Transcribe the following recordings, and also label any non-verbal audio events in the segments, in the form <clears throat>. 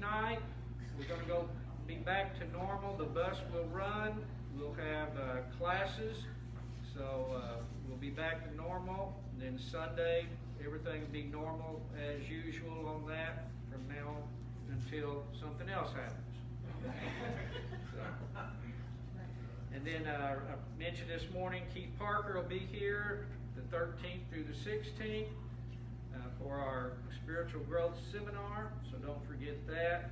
night, we're gonna go, be back to normal. The bus will run. We'll have uh, classes. So uh, we'll be back to normal. And then Sunday, everything will be normal as usual on that from now until something else happens. So. And then uh, I mentioned this morning, Keith Parker will be here the 13th through the 16th uh, for our spiritual growth seminar, so don't forget that.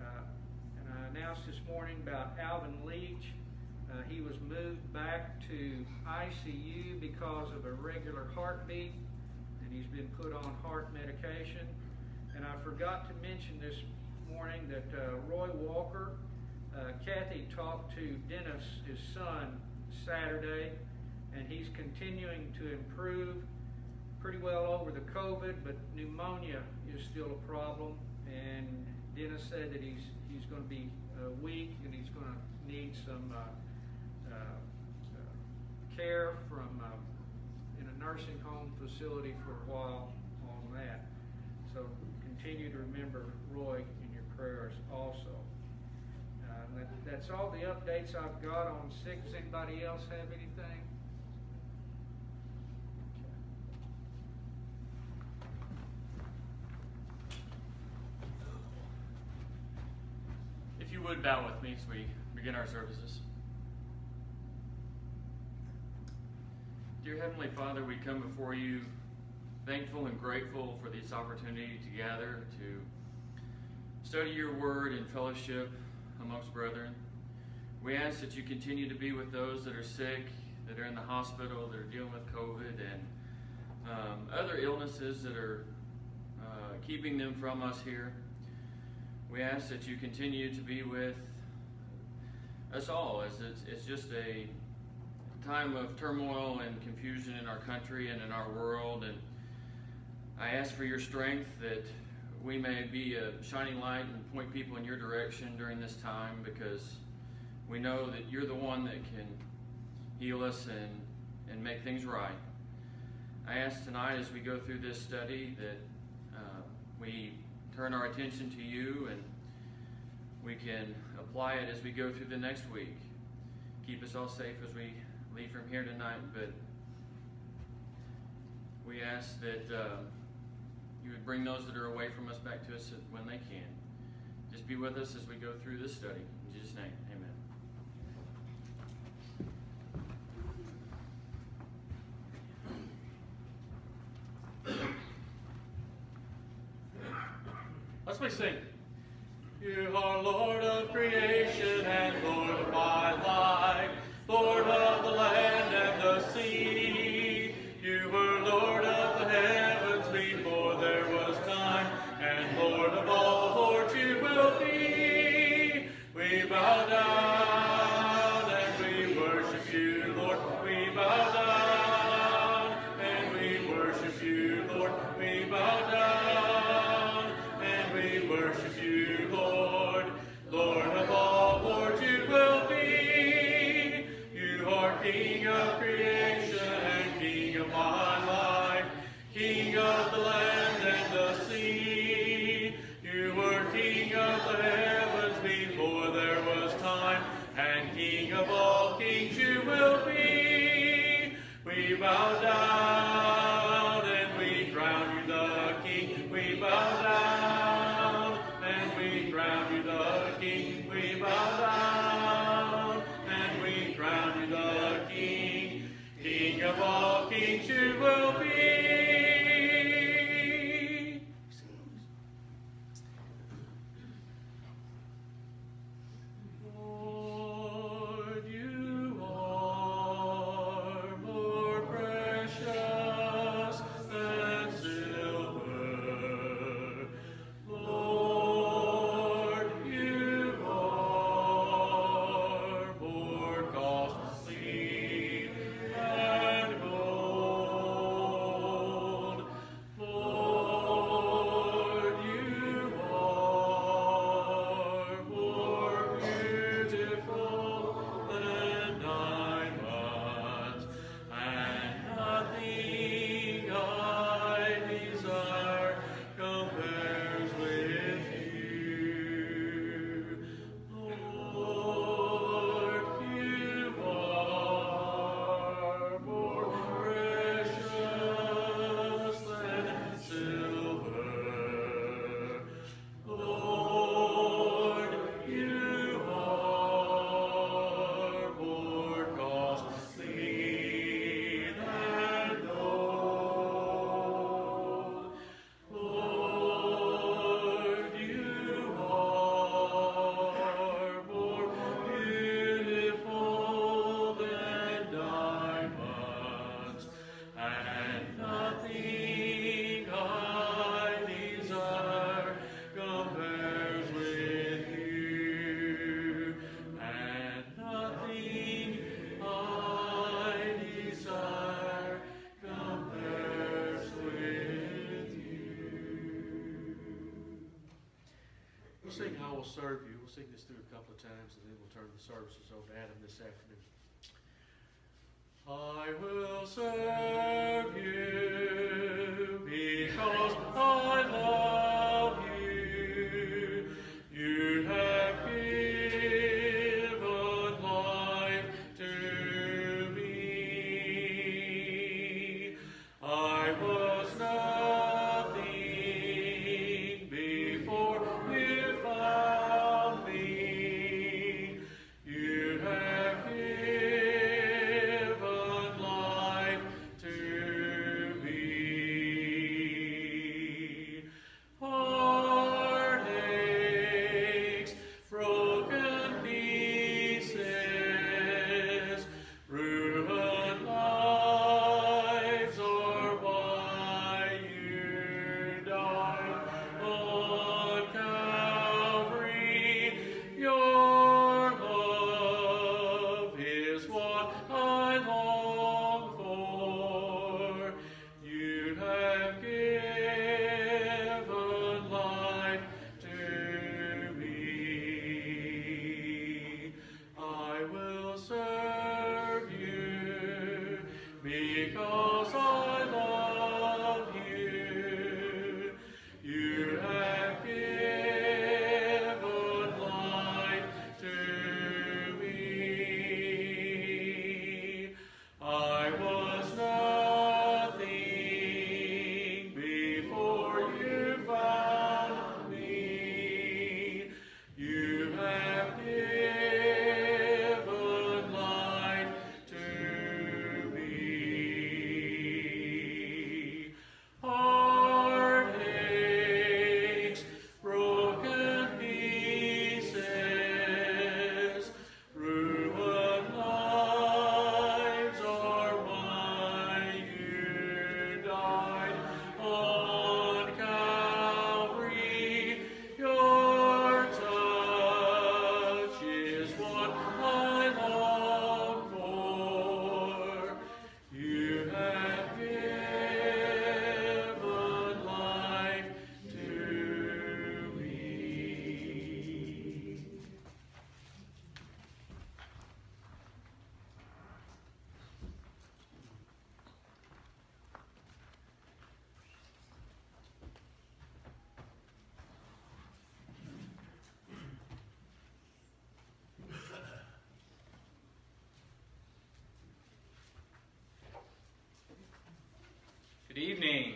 Uh, and I announced this morning about Alvin Leach. Uh, he was moved back to ICU because of a regular heartbeat, and he's been put on heart medication. And I forgot to mention this morning that uh, Roy Walker, uh, Kathy talked to Dennis, his son, Saturday, and he's continuing to improve pretty well over the COVID, but pneumonia is still a problem. And Dennis said that he's he's going to be uh, weak and he's going to need some uh, uh, uh, care from uh, in a nursing home facility for a while on that. So continue to remember Roy in your prayers also. Uh, that, that's all the updates I've got on. Does anybody else have anything? If you would bow with me as we begin our services. Dear Heavenly Father, we come before you thankful and grateful for this opportunity to gather to study your word in fellowship amongst brethren. We ask that you continue to be with those that are sick, that are in the hospital, that are dealing with COVID and um, other illnesses that are uh, keeping them from us here. We ask that you continue to be with us all as it's, it's just a time of turmoil and confusion in our country and in our world. And I ask for your strength that we may be a shining light and point people in your direction during this time because we know that you're the one that can heal us and, and make things right. I ask tonight as we go through this study that uh, we turn our attention to you and we can apply it as we go through the next week. Keep us all safe as we leave from here tonight, but we ask that uh, you would bring those that are away from us back to us when they can. Just be with us as we go through this study. In Jesus' name, amen. <clears throat> Let's play sing. You are Lord of creation and Lord of my life, Lord of the land and the sea. Serve You. We'll sing this through a couple of times and then we'll turn the services over to Adam this afternoon. I will serve Good evening.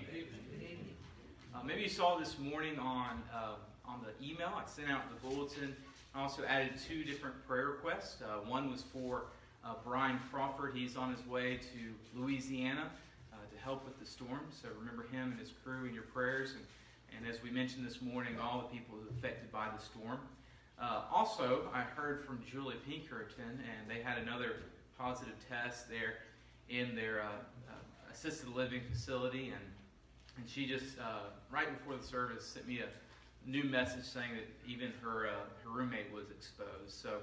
Uh, maybe you saw this morning on uh, on the email I sent out the bulletin. I also added two different prayer requests. Uh, one was for uh, Brian Crawford. He's on his way to Louisiana uh, to help with the storm. So remember him and his crew in your prayers. And, and as we mentioned this morning, all the people affected by the storm. Uh, also, I heard from Julie Pinkerton, and they had another positive test there in their assisted living facility, and and she just uh, right before the service sent me a new message saying that even her uh, her roommate was exposed. So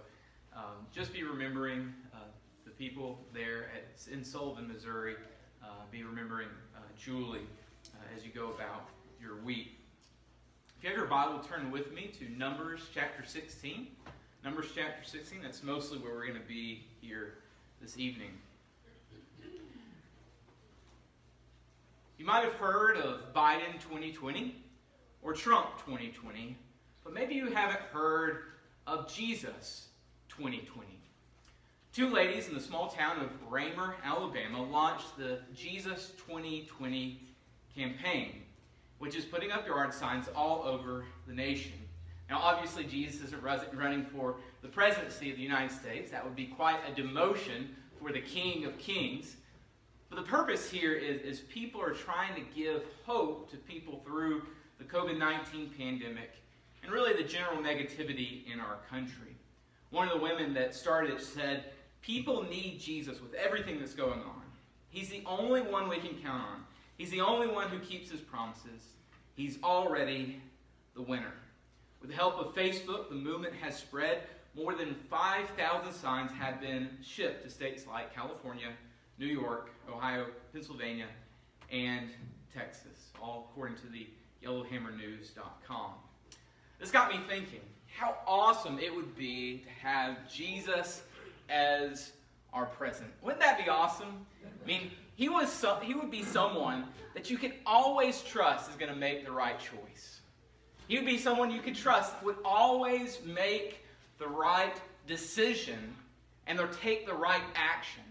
um, just be remembering uh, the people there at, in Sullivan, Missouri. Uh, be remembering uh, Julie as you go about your week. If you have your Bible, turn with me to Numbers chapter 16. Numbers chapter 16, that's mostly where we're going to be here this evening. You might have heard of Biden 2020 or Trump 2020, but maybe you haven't heard of Jesus 2020. Two ladies in the small town of Ramer, Alabama launched the Jesus 2020 campaign which is putting up yard signs all over the nation. Now, obviously, Jesus isn't running for the presidency of the United States. That would be quite a demotion for the King of Kings. But the purpose here is, is people are trying to give hope to people through the COVID 19 pandemic and really the general negativity in our country. One of the women that started it said, People need Jesus with everything that's going on. He's the only one we can count on. He's the only one who keeps his promises. He's already the winner. With the help of Facebook, the movement has spread. More than 5,000 signs have been shipped to states like California, New York, Ohio, Pennsylvania, and Texas, all according to the YellowHammerNews.com. This got me thinking how awesome it would be to have Jesus as our president. Wouldn't that be awesome? I mean, he was so, he would be someone that you could always trust is going to make the right choice. He would be someone you could trust would always make the right decision and or take the right action.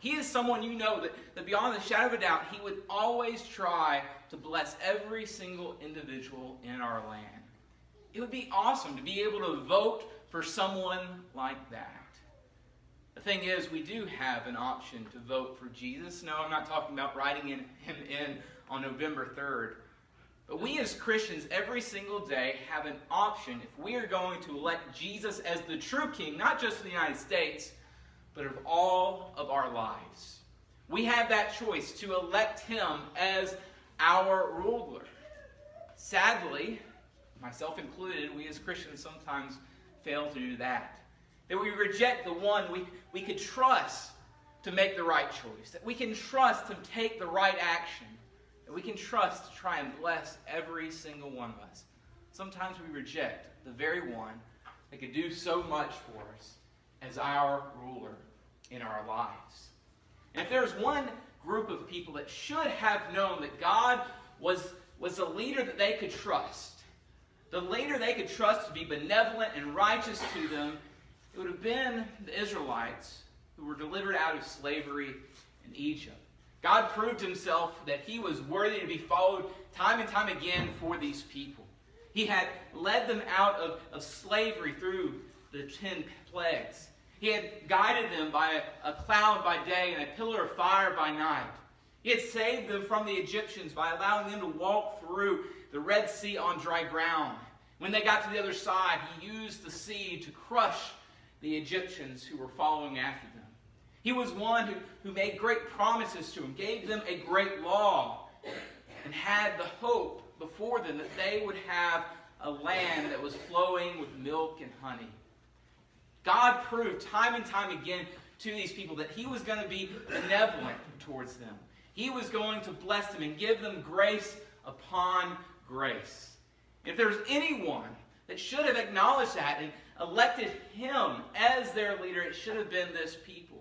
He is someone you know that, that beyond the shadow of a doubt, he would always try to bless every single individual in our land. It would be awesome to be able to vote for someone like that. The thing is, we do have an option to vote for Jesus. No, I'm not talking about writing in, him in on November 3rd. But we as Christians every single day have an option if we are going to elect Jesus as the true king, not just of the United States, but of all of our lives. We have that choice to elect him as our ruler. Sadly, myself included, we as Christians sometimes fail to do that. That we reject the one we, we could trust to make the right choice, that we can trust to take the right action, that we can trust to try and bless every single one of us. Sometimes we reject the very one that could do so much for us as our ruler in our lives. And if there's one group of people that should have known that God was, was a leader that they could trust, the leader they could trust to be benevolent and righteous to them, it would have been the Israelites who were delivered out of slavery in Egypt. God proved himself that he was worthy to be followed time and time again for these people. He had led them out of, of slavery through the ten plagues. He had guided them by a, cloud by day and a pillar of fire by night. He had saved them from the Egyptians by allowing them to walk through the Red Sea on dry ground. When they got to the other side, he used the sea to crush the Egyptians who were following after them. He was one who, who made great promises to them, gave them a great law, and had the hope before them that they would have a land that was flowing with milk and honey. God proved time and time again to these people that He was going to be benevolent towards them. He was going to bless them and give them grace upon grace. If there's anyone that should have acknowledged that and elected him as their leader, it should have been this people.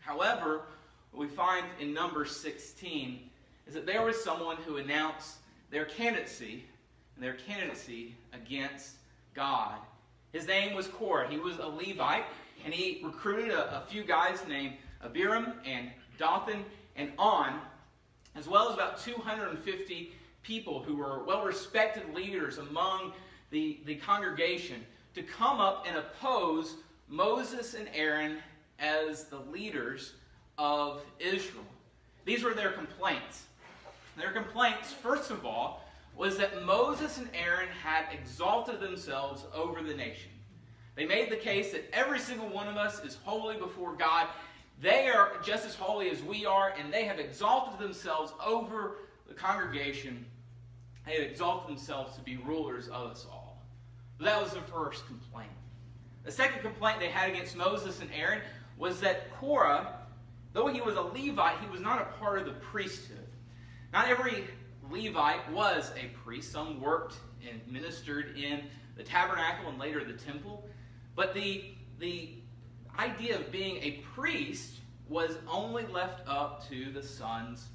However, what we find in number 16 is that there was someone who announced their candidacy and their candidacy against God. His name was Korah. He was a Levite, and he recruited a, a few guys named Abiram and Dathan and On, as well as about 250 people who were well respected leaders among the, the congregation to come up and oppose Moses and Aaron as the leaders of Israel. These were their complaints. Their complaints, first of all, was that Moses and Aaron had exalted themselves over the nation. They made the case that every single one of us is holy before God. They are just as holy as we are, and they have exalted themselves over the congregation. They have exalted themselves to be rulers of us all. That was the first complaint. The second complaint they had against Moses and Aaron was that Korah, though he was a Levite, he was not a part of the priesthood. Not every Levite was a priest. Some worked and ministered in the tabernacle and later the temple. But the, the idea of being a priest was only left up to the sons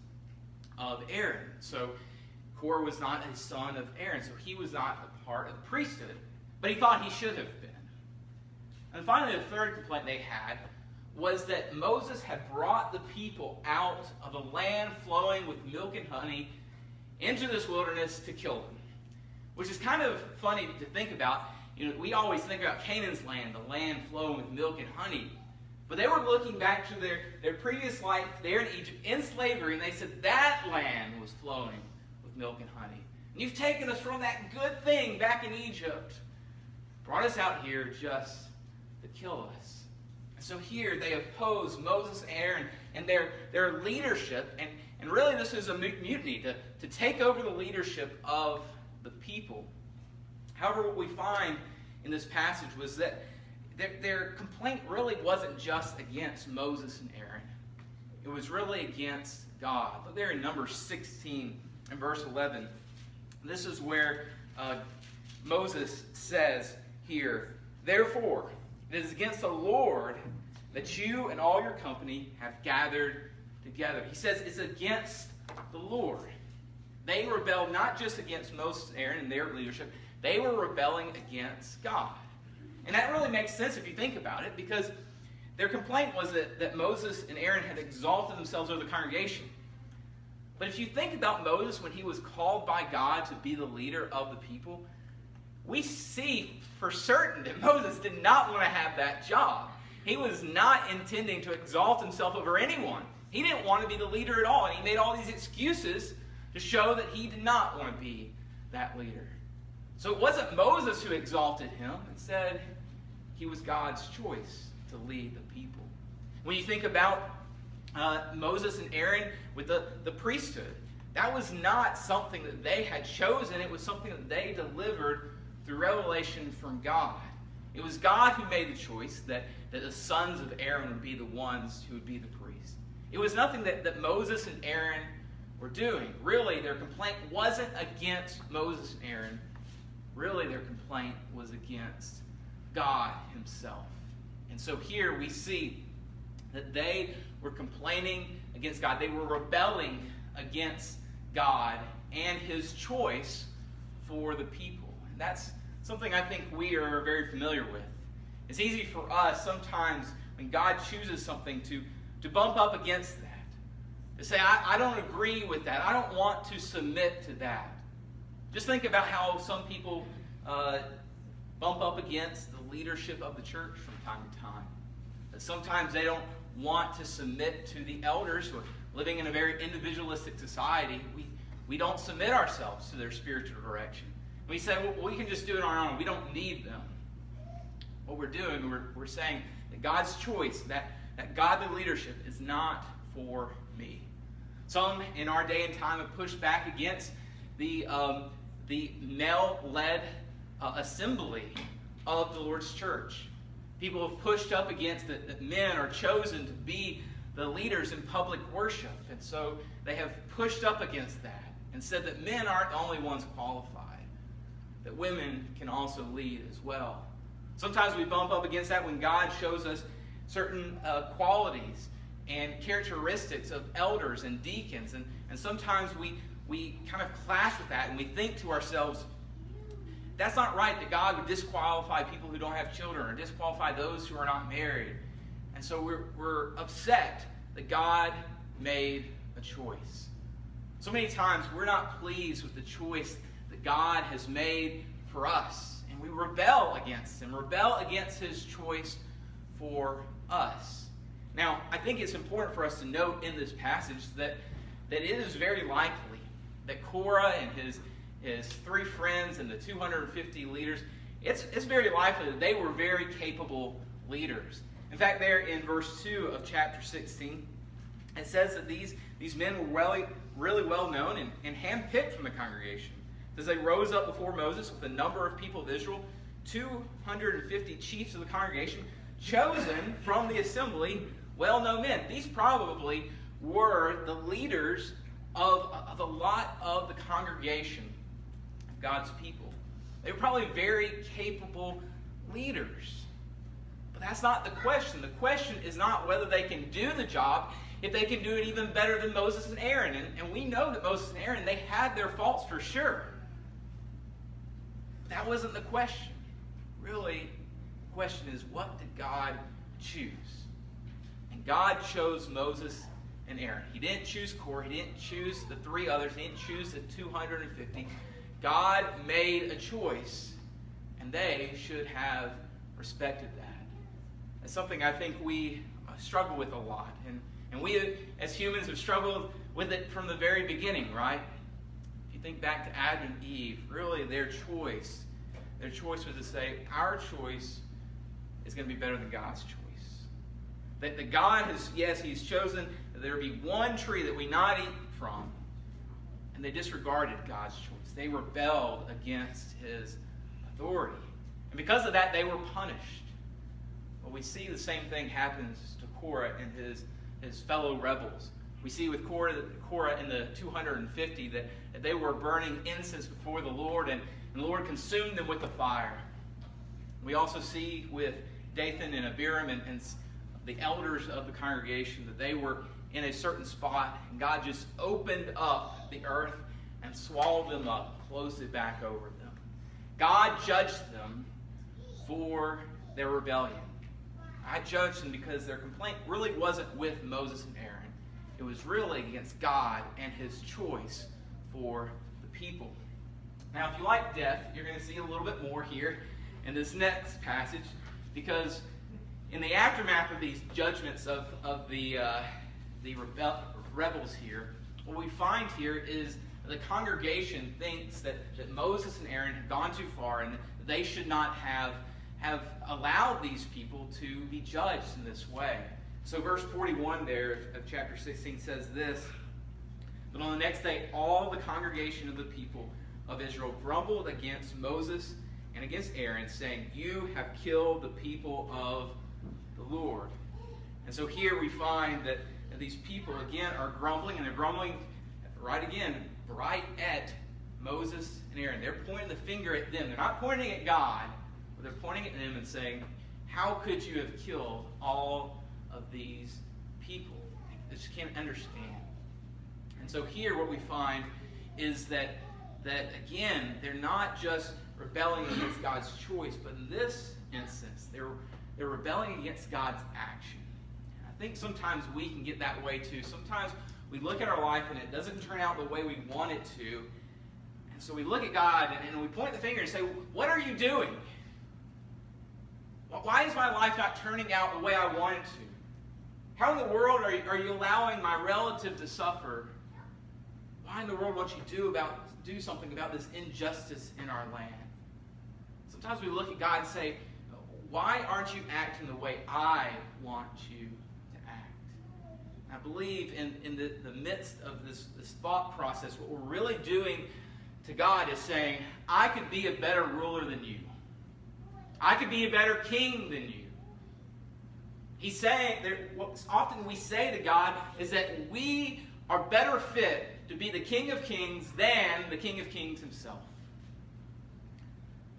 of Aaron. So Korah was not a son of Aaron, so he was not a part of the priesthood. But he thought he should have been. And finally, the third complaint they had was that Moses had brought the people out of a land flowing with milk and honey into this wilderness to kill them. Which is kind of funny to think about. You know, we always think about Canaan's land, the land flowing with milk and honey. But they were looking back to their, their previous life there in Egypt in slavery, and they said that land was flowing with milk and honey. And you've taken us from that good thing back in Egypt, brought us out here just to kill us. And so here they oppose Moses and Aaron and their, their leadership, and, and really this is a mutiny to, to take over the leadership of the people. However, what we find in this passage was that their, their complaint really wasn't just against Moses and Aaron. It was really against God. Look there in Numbers 16 and verse 11. This is where uh, Moses says here, Therefore, it is against the Lord that you and all your company have gathered together. He says it's against the Lord. They rebelled not just against Moses and Aaron and their leadership, they were rebelling against God. And that really makes sense if you think about it, because their complaint was that, that Moses and Aaron had exalted themselves over the congregation. But if you think about Moses when he was called by God to be the leader of the people, we see for certain that <laughs> Moses did not want to have that job. He was not intending to exalt himself over anyone. He didn't want to be the leader at all, and he made all these excuses to show that he did not want to be that leader. So it wasn't Moses who exalted him. Instead, he was God's choice to lead the people. When you think about uh, Moses and Aaron with the, the priesthood, that was not something that they had chosen. It was something that they delivered through revelation from God. It was God who made the choice that, that the sons of Aaron would be the ones who would be the. It was nothing that, that Moses and Aaron were doing. Really, their complaint wasn't against Moses and Aaron. Really, their complaint was against God Himself. And so here we see that they were complaining against God. They were rebelling against God and His choice for the people. And that's something I think we are very familiar with. It's easy for us sometimes when God chooses something to, to bump up against that. To say, I, I don't agree with that. I don't want to submit to that. Just think about how some people uh, bump up against the leadership of the church from time to time. That sometimes they don't want to submit to the elders who are living in a very individualistic society. We, we don't submit ourselves to their spiritual direction. We say, well, we can just do it on our own. We don't need them. What we're doing, we're, we're saying that God's choice, that, that godly leadership is not for me. Some in our day and time have pushed back against the, um, the male led uh, assembly of the Lord's church. People have pushed up against that, that men are chosen to be the leaders in public worship. And so they have pushed up against that and said that men aren't the only ones qualified, that women can also lead as well. Sometimes we bump up against that when God shows us certain uh, qualities and characteristics of elders and deacons. And, and sometimes we, we kind of clash with that and we think to ourselves, that's not right that God would disqualify people who don't have children or disqualify those who are not married. And so we're, we're upset that God made a choice. So many times we're not pleased with the choice that God has made for us. And we rebel against Him, rebel against His choice for us. Now, I think it's important for us to note in this passage that, that it is very likely that Korah and his, his three friends and the 250 leaders, it's, it's very likely that they were very capable leaders. In fact, there in verse 2 of chapter 16, it says that these, these men were really, really well known and, and handpicked from the congregation. As they rose up before Moses with a number of people of Israel, 250 chiefs of the congregation, chosen from the assembly well known men. These probably were the leaders of, of a lot of the congregation of God's people. They were probably very capable leaders. But that's not the question. The question is not whether they can do the job, if they can do it even better than Moses and Aaron. And, and we know that Moses and Aaron, they had their faults for sure. That wasn't the question. Really, question is what did God choose? And God chose Moses and Aaron. He didn't choose Korah. He didn't choose the three others. He didn't choose the 250. God made a choice, and they should have respected that. It's something I think we uh, struggle with a lot. And, and we, as humans, have struggled with it from the very beginning, right? If you think back to Adam and Eve, really their choice, their choice was to say, our choice is going to be better than God's choice. That, that God has, yes, He's chosen that there be one tree that we not eat from. And they disregarded God's choice. They rebelled against His authority. And because of that, they were punished. But we see the same thing happens to Korah and his, his fellow rebels. We see with Korah, Korah and the 250 that, that they were burning incense before the Lord, and, and the Lord consumed them with the fire. We also see with Dathan and Abiram and, and the elders of the congregation that they were in a certain spot, and God just opened up the earth and swallowed them up, closed it back over them. God judged them for their rebellion. I judged them because their complaint really wasn't with Moses and Aaron. It was really against God and his choice for the people. Now, if you like death, you're going to see a little bit more here in this next passage because in the aftermath of these judgments of, of the, uh, the rebel, rebels here, what we find here is the congregation thinks that, that Moses and Aaron had gone too far and they should not have, have allowed these people to be judged in this way. So, verse 41 there of chapter 16 says this But on the next day, all the congregation of the people of Israel grumbled against Moses and against Aaron, saying, You have killed the people of the Lord. And so here we find that these people, again, are grumbling, and they're grumbling right again, right at Moses and Aaron. They're pointing the finger at them. They're not pointing at God, but they're pointing at them and saying, How could you have killed all of these people? They just can't understand. And so here what we find is that that again, they're not just rebelling against God's choice, but in this instance, they're they're rebelling against God's action. I think sometimes we can get that way too. Sometimes we look at our life and it doesn't turn out the way we want it to. And so we look at God and, and we point the finger and say, What are you doing? Why is my life not turning out the way I want it to? How in the world are you, are you allowing my relative to suffer? Why in the world won't you do about do something about this injustice in our land? Sometimes we look at God and say, why aren't you acting the way I want you to act? I believe in, in the, the midst of this, this thought process, what we're really doing to God is saying, I could be a better ruler than you. I could be a better king than you. He's saying, what often we say to God is that we are better fit to be the King of Kings than the King of Kings himself.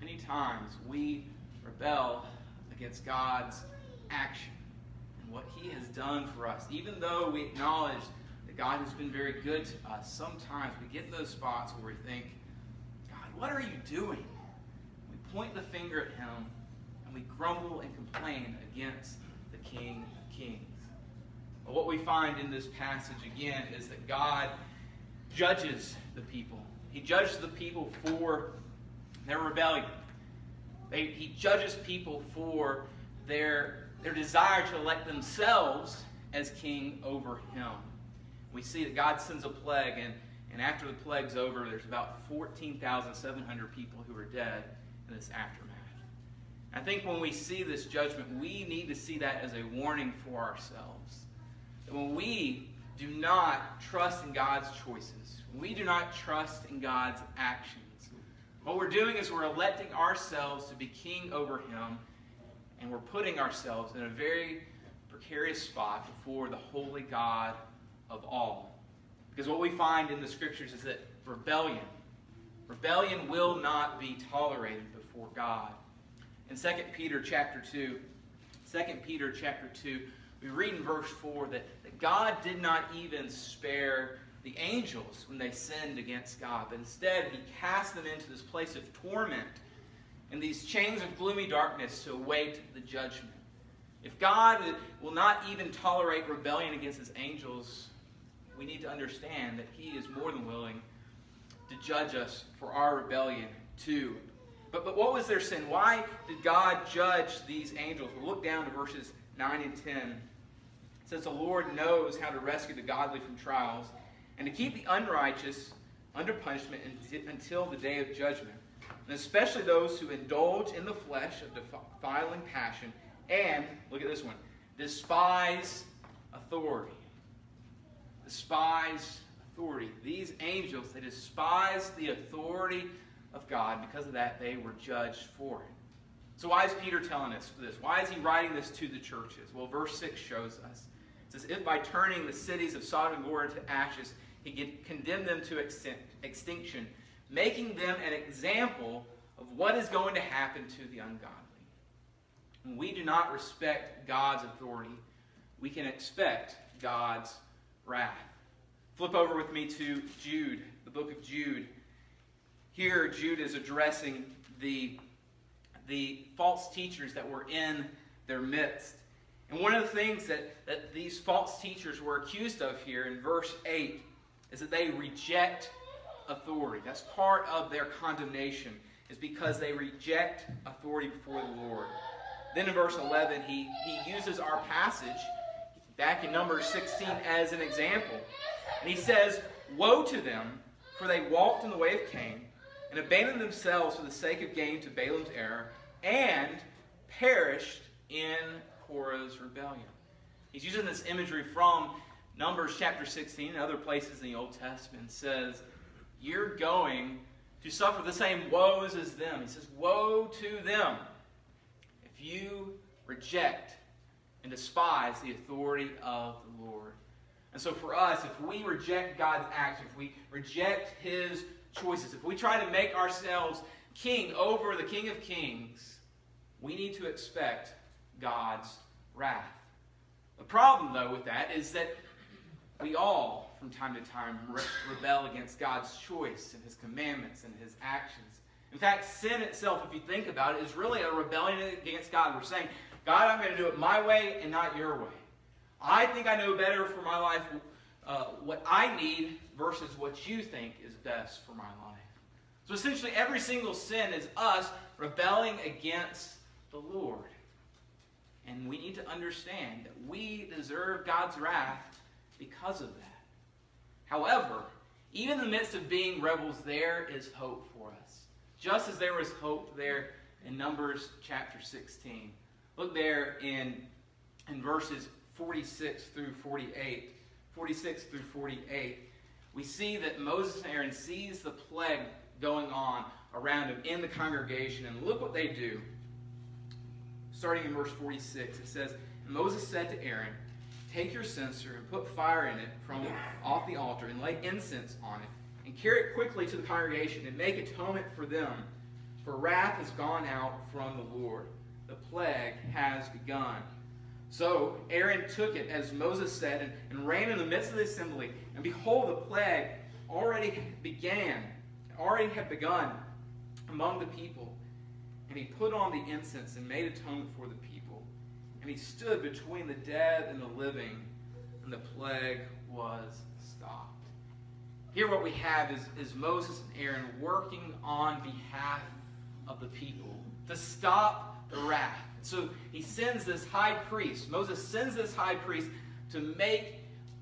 Many times we rebel against God's action and what He has done for us. Even though we acknowledge that God has been very good to us, sometimes we get in those spots where we think, God, what are you doing? We point the finger at Him and we grumble and complain against the King of Kings. But what we find in this passage again is that God judges the people. He judges the people for their rebellion. They, he judges people for their, their desire to elect themselves as king over him. We see that God sends a plague, and, and after the plague's over, there's about 14,700 people who are dead in this aftermath. I think when we see this judgment, we need to see that as a warning for ourselves. That when we do not trust in God's choices, we do not trust in God's actions, what we're doing is we're electing ourselves to be king over him, and we're putting ourselves in a very precarious spot before the holy God of all. Because what we find in the scriptures is that rebellion, rebellion will not be tolerated before God. In 2 Peter chapter 2, 2 Peter chapter 2, we read in verse 4 that, that God did not even spare the angels when they sinned against God, but instead he cast them into this place of torment and these chains of gloomy darkness to await the judgment. If God will not even tolerate rebellion against his angels, we need to understand that he is more than willing to judge us for our rebellion too. But, but what was their sin? Why did God judge these angels? We'll look down to verses 9 and 10. It says, The Lord knows how to rescue the godly from trials and to keep the unrighteous under punishment until the day of judgment, and especially those who indulge in the flesh of defiling passion and, look at this one, despise authority. Despise authority. These angels, they despise the authority of God. Because of that, they were judged for it. So why is Peter telling us this? Why is he writing this to the churches? Well, verse 6 shows us. It says, If by turning the cities of Sodom and Gomorrah to ashes, he condemned them to extinction. making them an example of what is going to happen to the ungodly. When we do not respect God's authority, we can expect God's wrath. Flip over with me to Jude, the book of Jude. Here, Jude is addressing the, the false teachers that were in their midst. And one of the things that, that these false teachers were accused of here in verse 8 is that they reject authority. That's part of their condemnation, is because they reject authority before the Lord. Then in verse 11, he, he uses our passage back in Numbers 16 as an example. And he says, Woe to them, for they walked in the way of Cain, and abandoned themselves for the sake of gain to Balaam's error, and perished in Korah's rebellion. He's using this imagery from Numbers chapter 16 and other places in the Old Testament. says, You're going to suffer the same woes as them. He says, Woe to them if you reject and despise the authority of the Lord. And so for us, if we reject God's action, if we reject his choices, if we try to make ourselves king over the King of Kings, we need to expect God's wrath. The problem, though, with that is that we all, from time to time, re- rebel against God's choice and his commandments and his actions. In fact, sin itself, if you think about it, is really a rebellion against God. We're saying, God, I'm going to do it my way and not your way. I think I know better for my life uh, what I need versus what you think is best for my life. So essentially, every single sin is us rebelling against the Lord. And we need to understand that we deserve God's wrath because of that. However, even in the midst of being rebels, there is hope for us. Just as there was hope there in Numbers chapter 16. Look there in, in verses 46 through 48. 46 through 48. We see that Moses and Aaron sees the plague going on around him in the congregation. And look what they do. Starting in verse 46, it says, Moses said to Aaron, Take your censer and put fire in it from off the altar and lay incense on it and carry it quickly to the congregation and make atonement for them. For wrath has gone out from the Lord. The plague has begun. So Aaron took it, as Moses said, and, and ran in the midst of the assembly. And behold, the plague already began, already had begun among the people. And he put on the incense and made atonement for the people. And he stood between the dead and the living, and the plague was stopped. Here, what we have is, is Moses and Aaron working on behalf of the people to stop the wrath. So he sends this high priest, Moses sends this high priest to make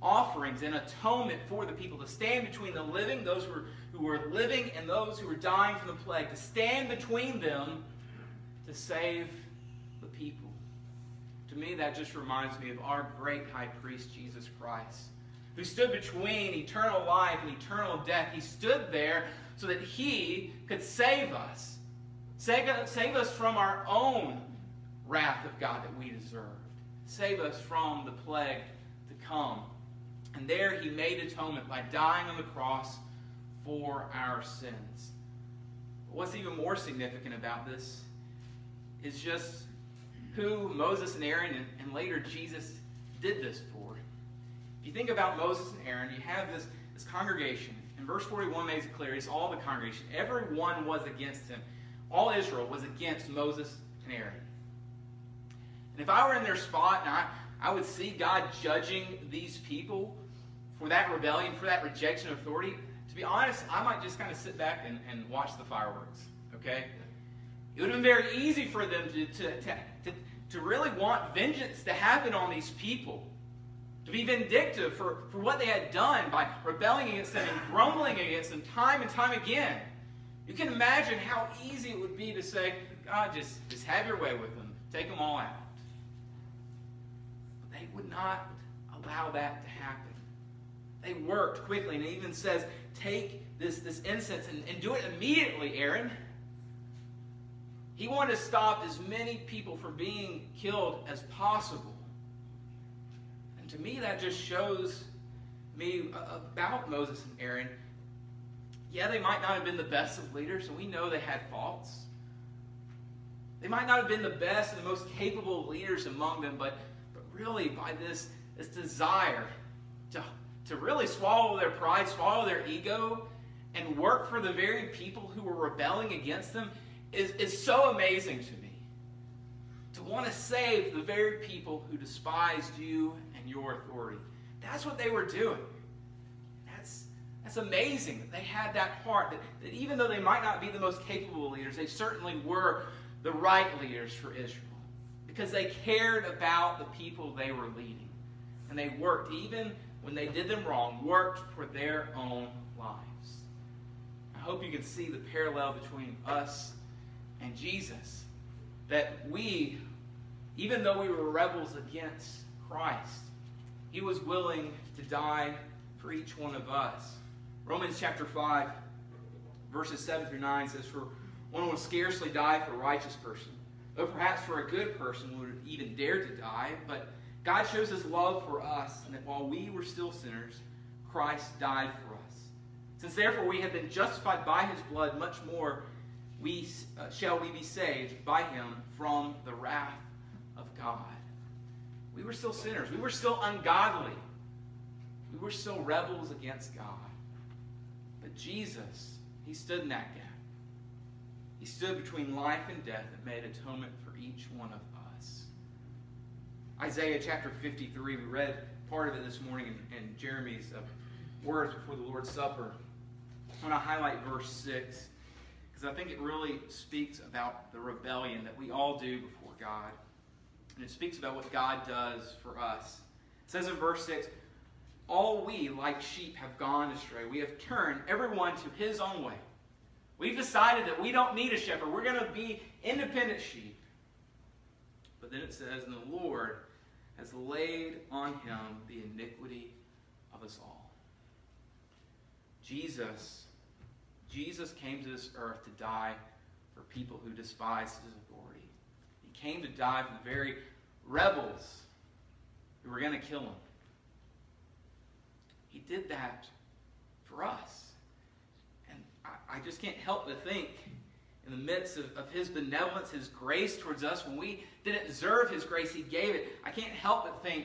offerings and atonement for the people, to stand between the living, those who were, who were living, and those who were dying from the plague, to stand between them to save. Me, that just reminds me of our great high priest, Jesus Christ, who stood between eternal life and eternal death. He stood there so that he could save us, save, save us from our own wrath of God that we deserved, save us from the plague to come. And there he made atonement by dying on the cross for our sins. What's even more significant about this is just who Moses and Aaron and, and later Jesus did this for. If you think about Moses and Aaron, you have this, this congregation. And verse 41 makes it clear it's all the congregation. Everyone was against him. All Israel was against Moses and Aaron. And if I were in their spot and I, I would see God judging these people for that rebellion, for that rejection of authority, to be honest, I might just kind of sit back and, and watch the fireworks. Okay? It would have been very easy for them to, to, to, to, to really want vengeance to happen on these people. To be vindictive for, for what they had done by rebelling against them and grumbling against them time and time again. You can imagine how easy it would be to say, God, just, just have your way with them. Take them all out. But they would not allow that to happen. They worked quickly, and it even says, take this, this incense and, and do it immediately, Aaron. He wanted to stop as many people from being killed as possible. And to me, that just shows me about Moses and Aaron yeah, they might not have been the best of leaders, and we know they had faults. They might not have been the best and the most capable leaders among them, but, but really by this, this desire to, to really swallow their pride, swallow their ego, and work for the very people who were rebelling against them is, is so amazing to me. To want to save the very people who despised you and your authority. That's what they were doing. That's, that's amazing that they had that heart, that, that even though they might not be the most capable leaders, they certainly were the right leaders for Israel. Because they cared about the people they were leading. And they worked, even when they did them wrong, worked for their own lives. I hope you can see the parallel between us and Jesus. That we, even though we were rebels against Christ, he was willing to die for each one of us. Romans chapter 5, verses 7 through 9 says, For one will scarcely die for a righteous person, though perhaps for a good person would even dare to die. But God shows his love for us, and that while we were still sinners, Christ died for us. Since therefore we have been justified by his blood, much more we uh, shall we be saved by him from the wrath of God. We were still sinners. We were still ungodly. We were still rebels against God. But Jesus, he stood in that gap. He stood between life and death and made atonement for each one of us. Isaiah chapter 53, we read part of it this morning in, in Jeremy's uh, words before the Lord's Supper. I want to highlight verse 6 because I think it really speaks about the rebellion that we all do before God. And it speaks about what God does for us. It says in verse 6 All we, like sheep, have gone astray. We have turned everyone to his own way. We've decided that we don't need a shepherd. We're going to be independent sheep. But then it says, And the Lord has laid on him the iniquity of us all. Jesus, Jesus came to this earth to die for people who despise his authority. He came to die for the very rebels who were going to kill him. He did that for us. And I, I just can't help but think, in the midst of, of his benevolence, his grace towards us, when we didn't deserve his grace, he gave it. I can't help but think,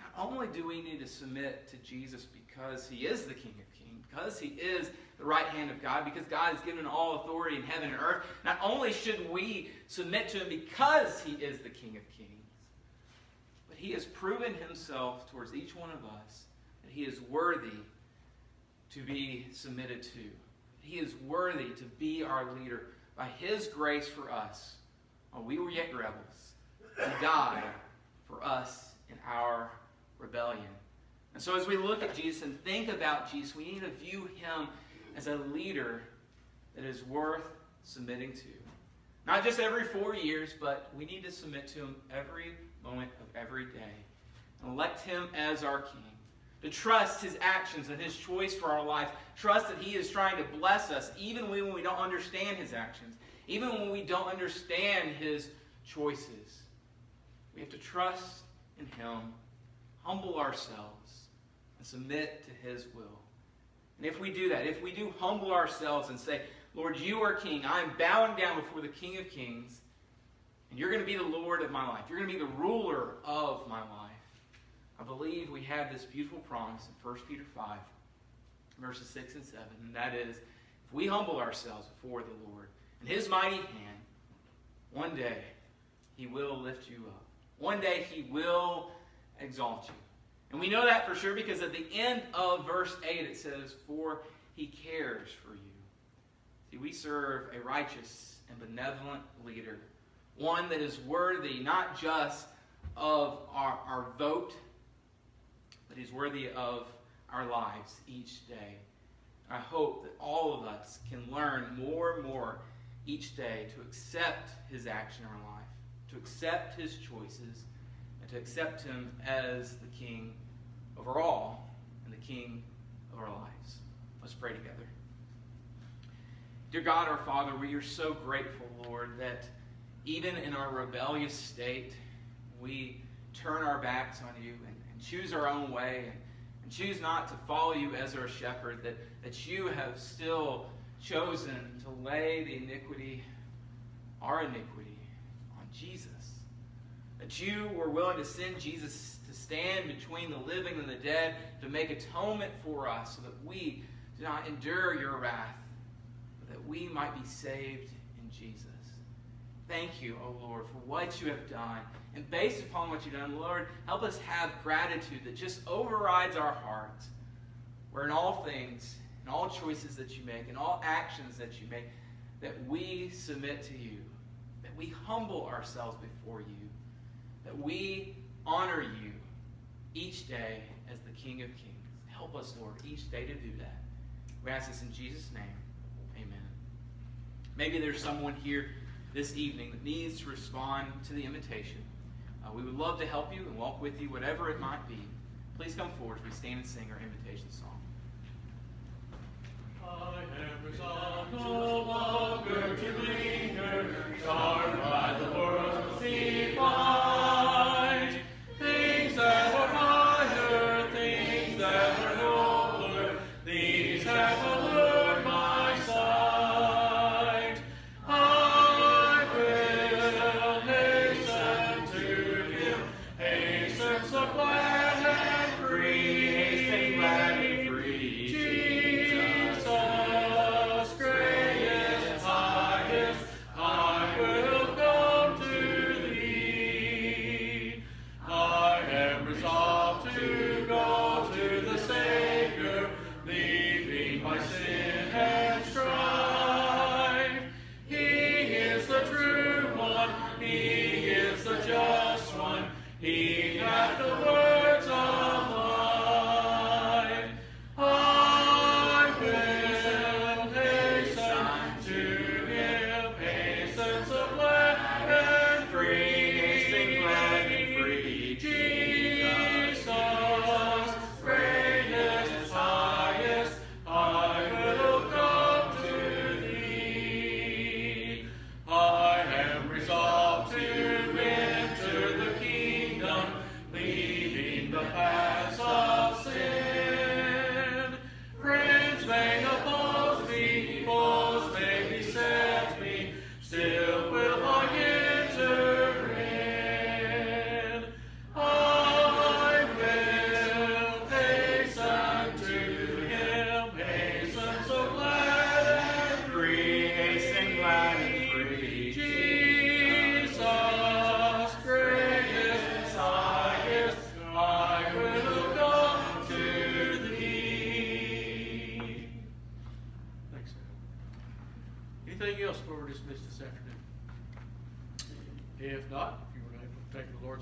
not only do we need to submit to Jesus because he is the King of Kings, because he is the right hand of God, because God has given all authority in heaven and earth, not only should we submit to him because he is the King of Kings, but he has proven himself towards each one of us that he is worthy to be submitted to. He is worthy to be our leader by his grace for us. While we were yet rebels, he died for us in our rebellion. And so as we look at Jesus and think about Jesus, we need to view him as a leader that is worth submitting to. Not just every four years, but we need to submit to him every moment of every day. And elect him as our king. To trust his actions and his choice for our life. Trust that he is trying to bless us even when we don't understand his actions. Even when we don't understand his choices. We have to trust in him, humble ourselves, and submit to his will. And if we do that, if we do humble ourselves and say, Lord, you are king, I am bowing down before the King of Kings, and you're going to be the Lord of my life, you're going to be the ruler of my life. I believe we have this beautiful promise in 1 Peter 5, verses 6 and 7, and that is if we humble ourselves before the Lord in His mighty hand, one day He will lift you up. One day He will exalt you. And we know that for sure because at the end of verse 8 it says, For He cares for you. See, we serve a righteous and benevolent leader, one that is worthy not just of our, our vote but He's worthy of our lives each day. I hope that all of us can learn more and more each day to accept His action in our life, to accept His choices, and to accept Him as the King over all and the King of our lives. Let's pray together. Dear God, our Father, we are so grateful, Lord, that even in our rebellious state, we turn our backs on you and, and choose our own way and, and choose not to follow you as our shepherd, that, that you have still chosen to lay the iniquity, our iniquity, on Jesus. That you were willing to send Jesus stand between the living and the dead to make atonement for us so that we do not endure your wrath, but that we might be saved in Jesus. Thank you, O Lord, for what you have done. And based upon what you've done, Lord, help us have gratitude that just overrides our hearts. Where in all things, in all choices that you make, in all actions that you make, that we submit to you, that we humble ourselves before you, that we honor you each day as the King of Kings. Help us, Lord, each day to do that. We ask this in Jesus' name. Amen. Maybe there's someone here this evening that needs to respond to the invitation. Uh, we would love to help you and walk with you, whatever it might be. Please come forward as we stand and sing our invitation song. I am resolved no longer to linger, by the world's divine.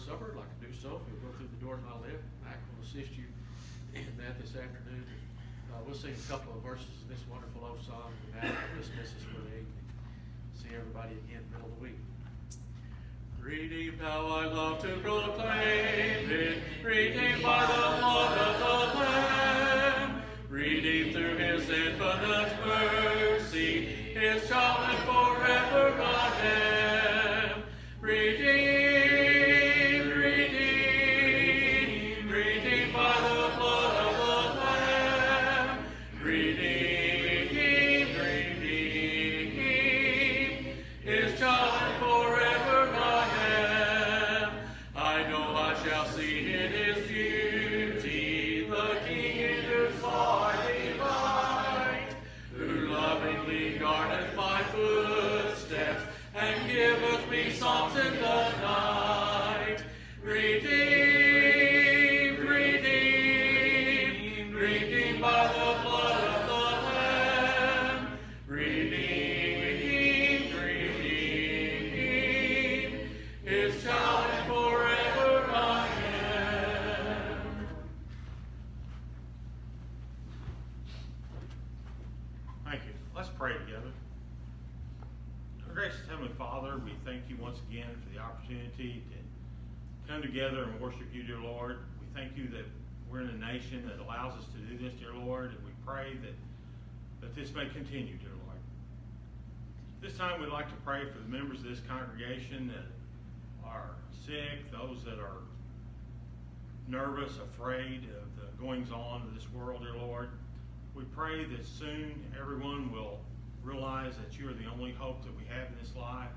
Supper, like to do so. If you'll go through the door to my left, Mac will assist you in that this afternoon. Uh, we'll sing a couple of verses of this wonderful old song, and Mac will dismiss us for the evening. See everybody again middle of the week. Redeemed how I love to proclaim it, redeemed by the blood of the Lamb, redeemed through His infinite mercy, His child and forever I am. Redeemed, opportunity to come together and worship you, dear Lord. We thank you that we're in a nation that allows us to do this, dear Lord, and we pray that, that this may continue, dear Lord. This time we'd like to pray for the members of this congregation that are sick, those that are nervous, afraid of the goings on of this world, dear Lord. We pray that soon everyone will realize that you are the only hope that we have in this life.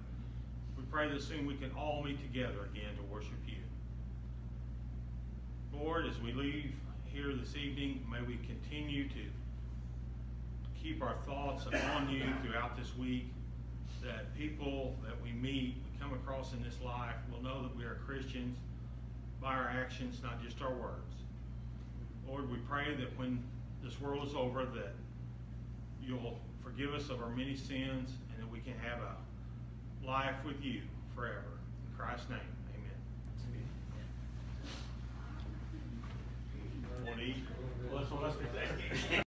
Pray that soon we can all meet together again to worship you. Lord, as we leave here this evening, may we continue to keep our thoughts upon you throughout this week, that people that we meet, we come across in this life, will know that we are Christians by our actions, not just our words. Lord, we pray that when this world is over, that you'll forgive us of our many sins and that we can have a life with you forever. In Christ's name, amen. Well, that's what I was <laughs>